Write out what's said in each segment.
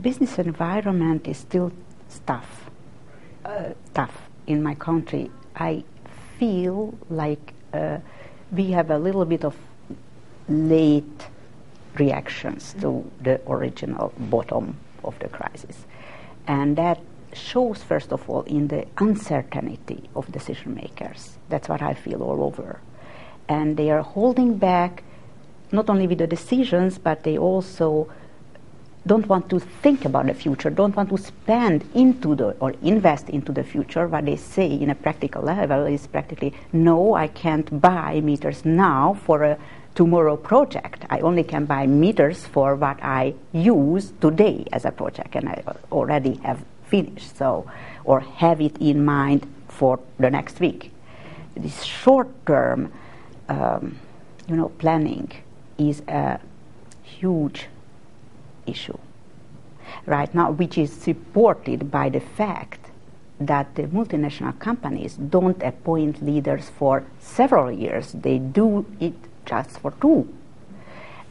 business environment is still tough. Uh, tough in my country. I feel like uh, we have a little bit of late reactions to the original bottom of the crisis. And that shows, first of all, in the uncertainty of decision makers. That's what I feel all over. And they are holding back not only with the decisions, but they also don't want to think about the future, don't want to spend into the or invest into the future. What they say in a practical level is practically, no, I can't buy meters now for a tomorrow project. I only can buy meters for what I use today as a project, and I already have finished, so or have it in mind for the next week. This short-term, um, you know, planning is a huge issue right now, which is supported by the fact that the multinational companies don't appoint leaders for several years. They do it just for two.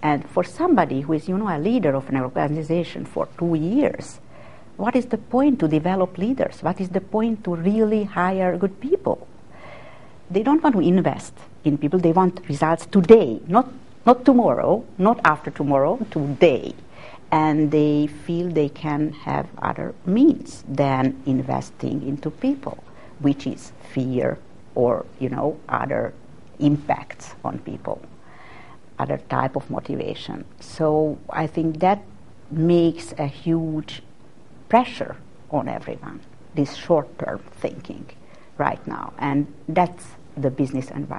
And for somebody who is, you know, a leader of an organization for two years, what is the point to develop leaders? What is the point to really hire good people? They don't want to invest in people. They want results today, not, not tomorrow, not after tomorrow, today. And they feel they can have other means than investing into people, which is fear or, you know, other impacts on people, other type of motivation. So I think that makes a huge pressure on everyone, this short term thinking right now. And that's the business environment.